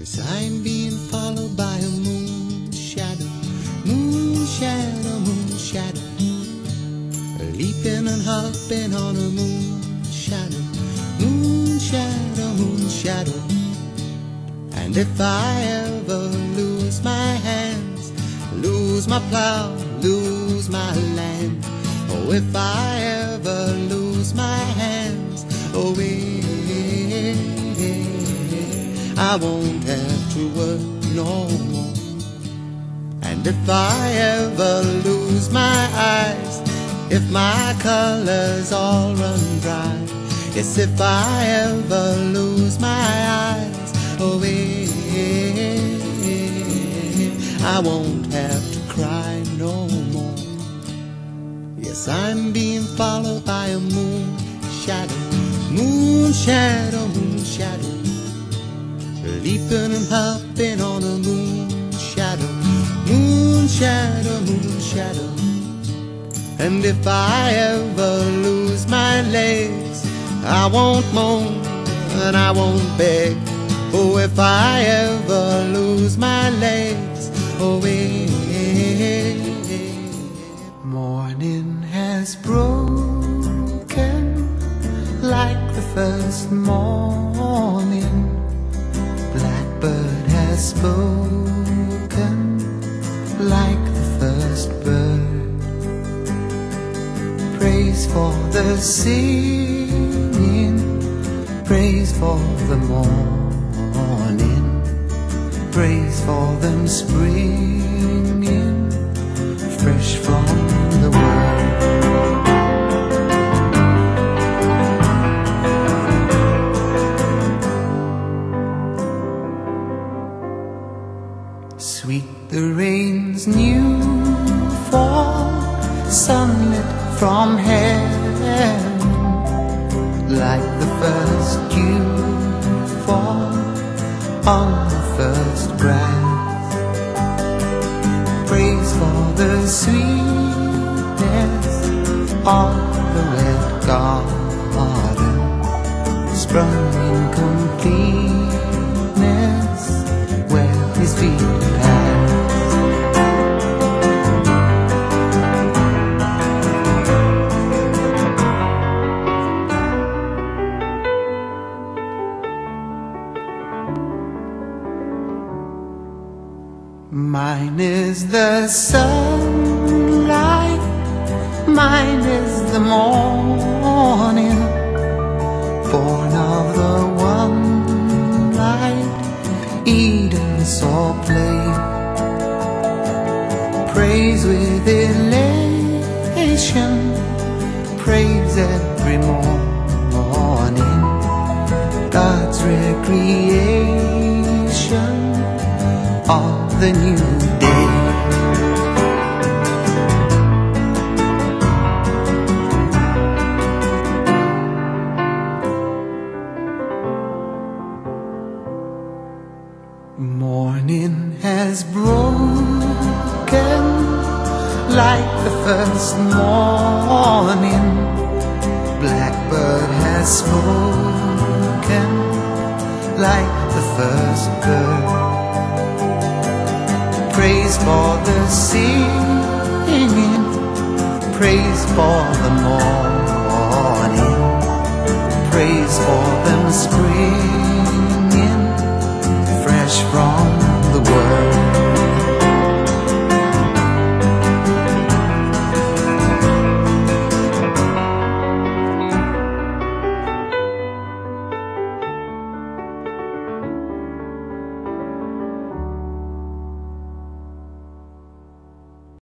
Cause I'm being followed by a moon shadow, moon shadow, moon shadow. Leaping and hopping on a moon shadow, moon shadow, moon shadow. And if I ever lose my hands, lose my plow, lose my land, oh, if I ever lose my hands, I won't have to work no more. And if I ever lose my eyes, if my colors all run dry, yes, if I ever lose my eyes, oh, eh, I won't have to cry no more. Yes, I'm being followed by a moon shadow, moon shadow. Leaping and hopping on a moon shadow, moon shadow, moon shadow. And if I ever lose my legs, I won't moan and I won't beg. Oh, if I ever lose my legs, oh, eh, spoken like the first bird. Praise for the singing, praise for the morning, praise for them springing fresh from Sweet the rain's new fall, sunlit from heaven, like the first dew fall on the first grass. Praise for the sweetness of the red garden, sprung in Mine is the sunlight, mine is the morning, born of the one light Eden saw play. Praise with elation, praise every morning, God's recreation of the new day. Morning has broken like the first morning. Blackbird has spoken like the first bird. Praise for the singing, praise for the morning, praise for them spring